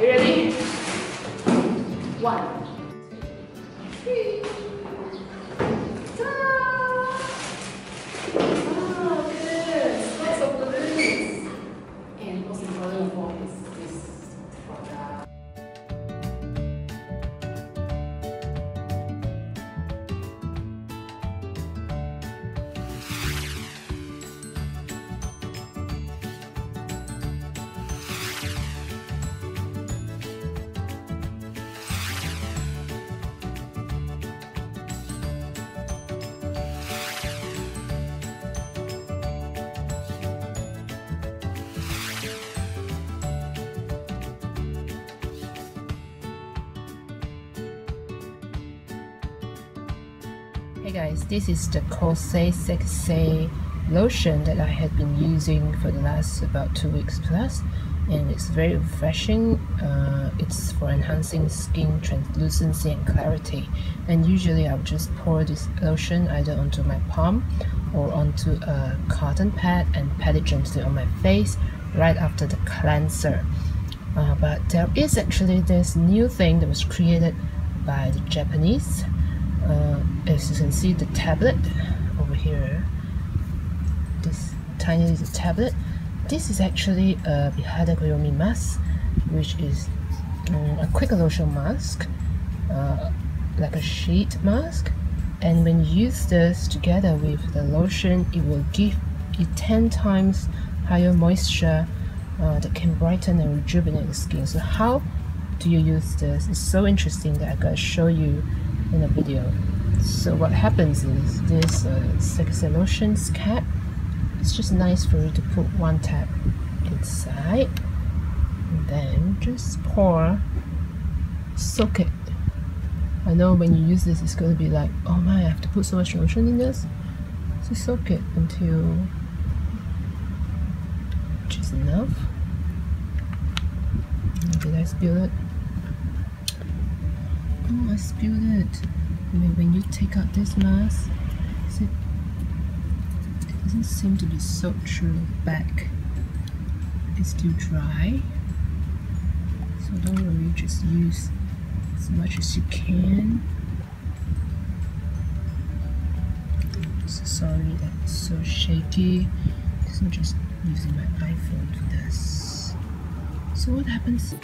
Are you ready? One, Hey guys, this is the Kose Sekkisei lotion that I had been using for the last about two weeks plus and it's very refreshing. Uh, it's for enhancing skin translucency and clarity and usually I would just pour this lotion either onto my palm or onto a cotton pad and pat it gently on my face right after the cleanser. Uh, but there is actually this new thing that was created by the Japanese uh, as you can see the tablet over here. This tiny little tablet. This is actually a Bihada Koyomi mask which is um, a quick lotion mask uh, like a sheet mask. And when you use this together with the lotion it will give you 10 times higher moisture uh, that can brighten and rejuvenate the skin. So how do you use this? It's so interesting that I gotta show you in the video. So what happens is this uh, Sekkisei lotions cap. It's just nice for you to put one tap inside, and then just pour, soak it. I know when you use this, it's going to be like, oh my, I have to put so much lotion in this. So soak it until which is enough. Did I spill it? Oh, I spilled it. When, when you take out this mask, see, it doesn't seem to be soaked through back. It's still dry. So don't worry, just use as much as you can. So sorry that it's so shaky. Because I'm just using my iPhone for this. So what happens